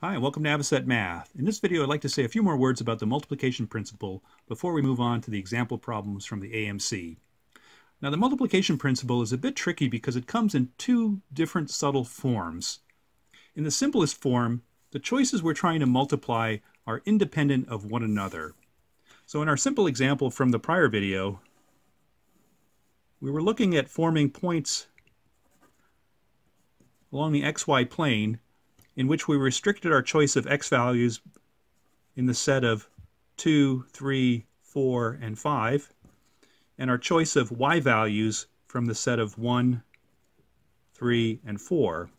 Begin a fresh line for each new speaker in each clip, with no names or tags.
Hi, and welcome to Avocet Math. In this video, I'd like to say a few more words about the multiplication principle before we move on to the example problems from the AMC. Now, the multiplication principle is a bit tricky because it comes in two different subtle forms. In the simplest form, the choices we're trying to multiply are independent of one another. So in our simple example from the prior video, we were looking at forming points along the xy plane in which we restricted our choice of x values in the set of 2, 3, 4, and 5, and our choice of y values from the set of 1, 3, and 4.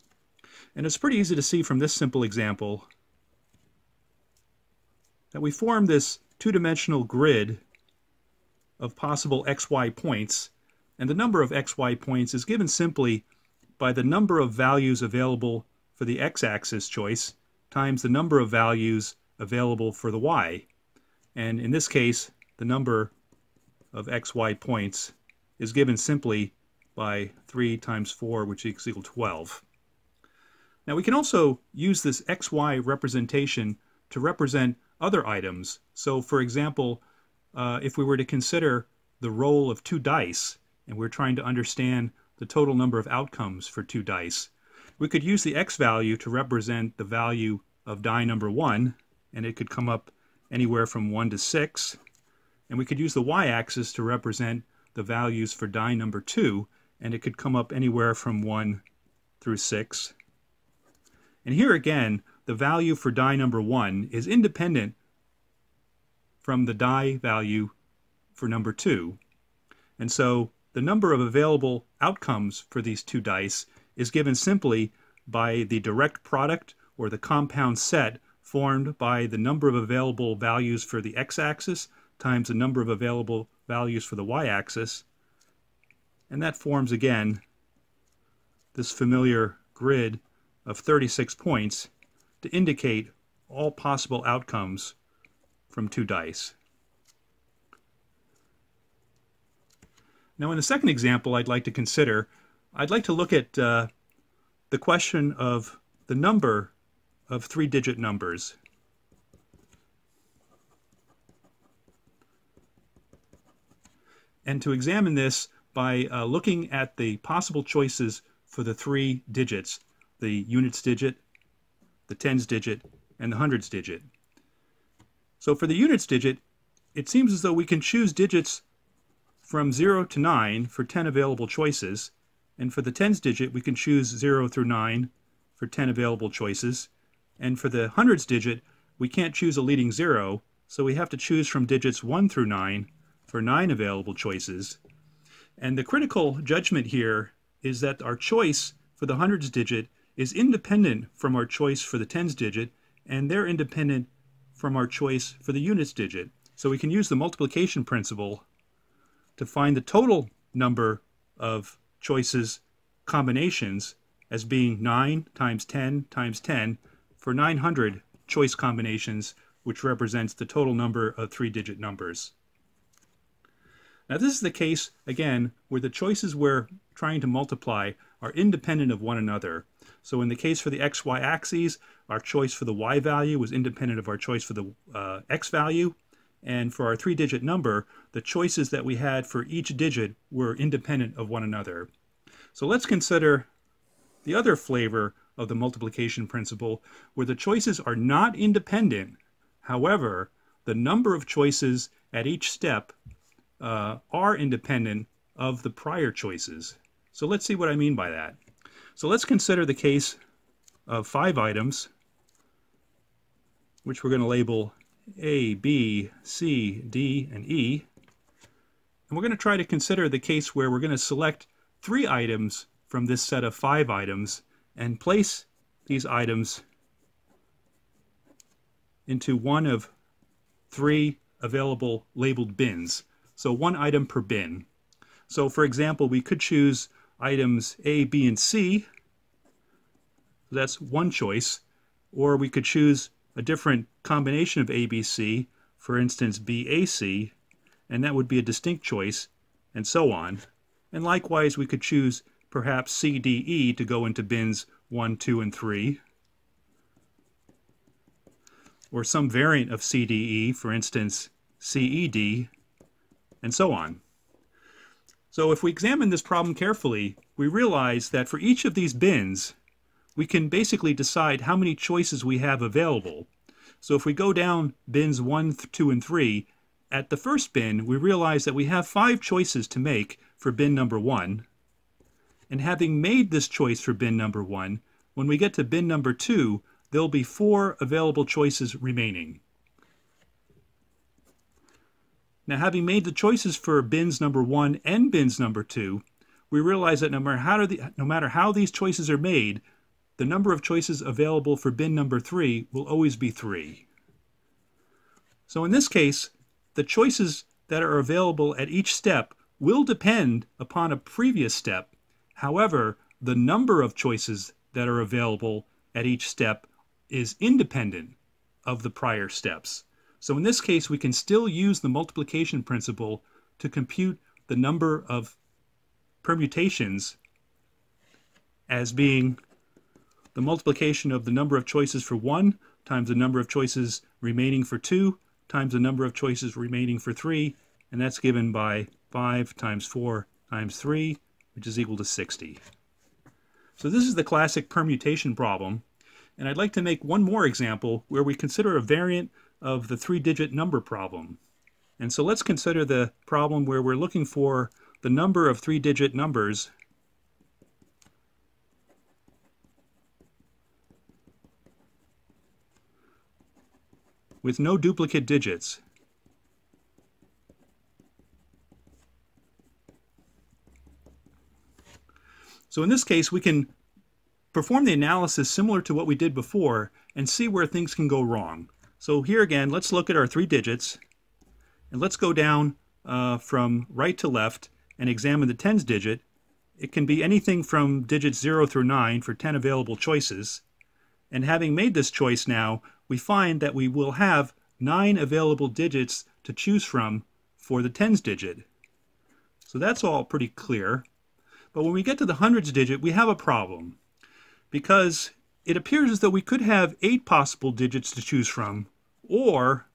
And it's pretty easy to see from this simple example that we form this two-dimensional grid of possible xy points, and the number of xy points is given simply by the number of values available for the x-axis choice times the number of values available for the y. And in this case, the number of xy points is given simply by 3 times 4, which is equal to 12. Now we can also use this xy representation to represent other items. So for example, uh, if we were to consider the roll of two dice, and we're trying to understand the total number of outcomes for two dice, we could use the x value to represent the value of die number 1, and it could come up anywhere from 1 to 6. And we could use the y-axis to represent the values for die number 2, and it could come up anywhere from 1 through 6. And here again, the value for die number 1 is independent from the die value for number 2. And so the number of available outcomes for these two dice is given simply by the direct product or the compound set formed by the number of available values for the x-axis times the number of available values for the y-axis. And that forms, again, this familiar grid of 36 points to indicate all possible outcomes from two dice. Now in the second example I'd like to consider, I'd like to look at uh, the question of the number of three-digit numbers. And to examine this by uh, looking at the possible choices for the three digits, the units digit, the tens digit, and the hundreds digit. So for the units digit, it seems as though we can choose digits from 0 to 9 for 10 available choices, and for the tens digit, we can choose 0 through 9 for 10 available choices. And for the hundreds digit, we can't choose a leading 0, so we have to choose from digits 1 through 9 for 9 available choices. And the critical judgment here is that our choice for the hundreds digit is independent from our choice for the tens digit, and they're independent from our choice for the units digit. So we can use the multiplication principle to find the total number of choices combinations as being 9 times 10 times 10 for 900 choice combinations, which represents the total number of three-digit numbers. Now this is the case, again, where the choices we're trying to multiply are independent of one another. So in the case for the xy axes, our choice for the y value was independent of our choice for the uh, x value. And for our three-digit number, the choices that we had for each digit were independent of one another. So let's consider the other flavor of the multiplication principle where the choices are not independent. However, the number of choices at each step uh, are independent of the prior choices. So let's see what I mean by that. So let's consider the case of five items, which we're going to label a, B, C, D, and E. And we're going to try to consider the case where we're going to select three items from this set of five items and place these items into one of three available labeled bins. So one item per bin. So for example, we could choose items A, B, and C. That's one choice. Or we could choose a different combination of ABC, for instance BAC, and that would be a distinct choice, and so on. And likewise, we could choose perhaps CDE to go into bins 1, 2, and 3. or some variant of CDE, for instance, CED, and so on. So if we examine this problem carefully, we realize that for each of these bins, we can basically decide how many choices we have available. So if we go down bins 1, 2, and 3, at the first bin, we realize that we have five choices to make for bin number 1. And having made this choice for bin number 1, when we get to bin number 2, there'll be four available choices remaining. Now, having made the choices for bins number 1 and bins number 2, we realize that no matter, how the, no matter how these choices are made, the number of choices available for bin number 3 will always be 3. So in this case, the choices that are available at each step will depend upon a previous step. However, the number of choices that are available at each step is independent of the prior steps. So in this case, we can still use the multiplication principle to compute the number of permutations as being the multiplication of the number of choices for 1 times the number of choices remaining for 2 times the number of choices remaining for 3, and that's given by 5 times 4 times 3, which is equal to 60. So this is the classic permutation problem, and I'd like to make one more example where we consider a variant of the three-digit number problem. And so let's consider the problem where we're looking for the number of three-digit numbers with no duplicate digits. So in this case, we can perform the analysis similar to what we did before and see where things can go wrong. So here again, let's look at our three digits and let's go down uh, from right to left and examine the tens digit. It can be anything from digits 0 through 9 for 10 available choices. And having made this choice now, we find that we will have 9 available digits to choose from for the tens digit. So that's all pretty clear. But when we get to the hundreds digit, we have a problem because it appears as though we could have eight possible digits to choose from, or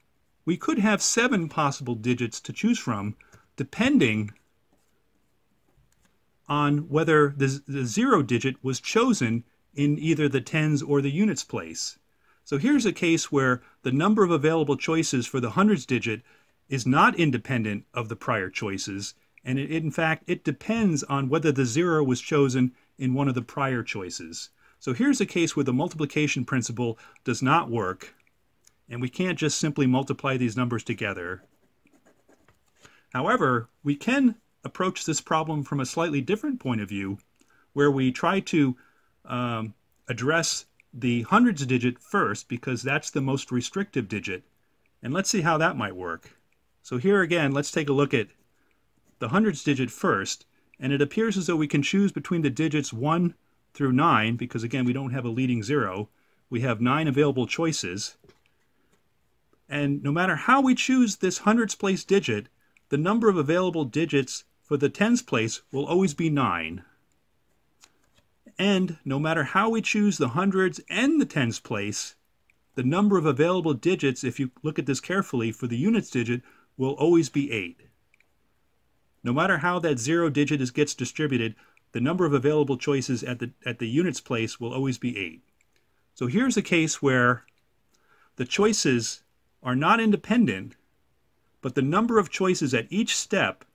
we could have seven possible digits to choose from, depending on whether the, the zero digit was chosen in either the tens or the units place. So here's a case where the number of available choices for the hundreds digit is not independent of the prior choices, and it, in fact, it depends on whether the zero was chosen in one of the prior choices. So here's a case where the multiplication principle does not work, and we can't just simply multiply these numbers together. However, we can approach this problem from a slightly different point of view, where we try to um, address the hundreds digit first, because that's the most restrictive digit. And let's see how that might work. So here again, let's take a look at the hundreds digit first, and it appears as though we can choose between the digits 1 through 9, because again, we don't have a leading zero. We have nine available choices. And no matter how we choose this hundreds place digit, the number of available digits for the tens place will always be 9. And no matter how we choose the hundreds and the tens place, the number of available digits, if you look at this carefully, for the units digit will always be 8. No matter how that zero digit is, gets distributed, the number of available choices at the, at the units place will always be 8. So here's a case where the choices are not independent, but the number of choices at each step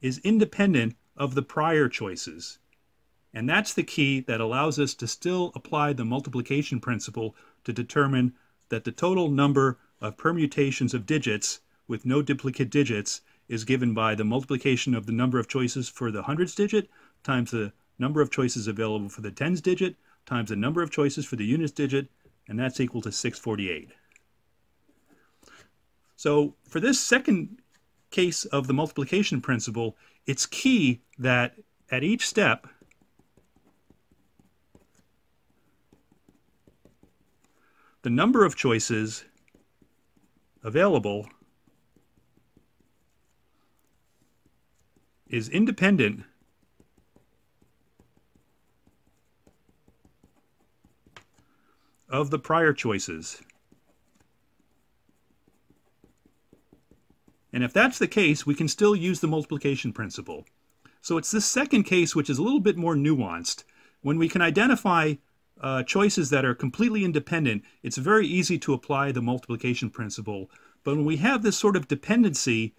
is independent of the prior choices. And that's the key that allows us to still apply the multiplication principle to determine that the total number of permutations of digits with no duplicate digits is given by the multiplication of the number of choices for the hundreds digit times the number of choices available for the tens digit times the number of choices for the units digit, and that's equal to 648. So for this second case of the multiplication principle, it's key that at each step, the number of choices available is independent of the prior choices. And if that's the case, we can still use the multiplication principle. So it's this second case which is a little bit more nuanced. When we can identify uh, choices that are completely independent, it's very easy to apply the multiplication principle. But when we have this sort of dependency,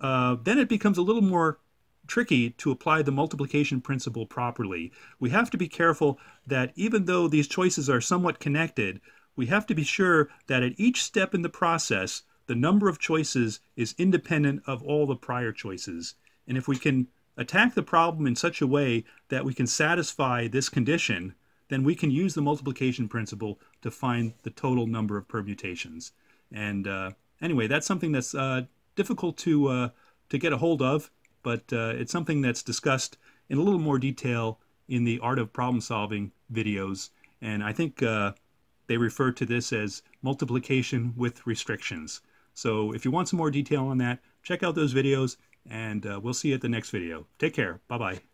uh, then it becomes a little more tricky to apply the multiplication principle properly. We have to be careful that even though these choices are somewhat connected, we have to be sure that at each step in the process, the number of choices is independent of all the prior choices. And if we can attack the problem in such a way that we can satisfy this condition, then we can use the multiplication principle to find the total number of permutations. And uh, anyway, that's something that's uh, difficult to, uh, to get a hold of but uh, it's something that's discussed in a little more detail in the Art of Problem Solving videos. And I think uh, they refer to this as multiplication with restrictions. So if you want some more detail on that, check out those videos, and uh, we'll see you at the next video. Take care. Bye-bye.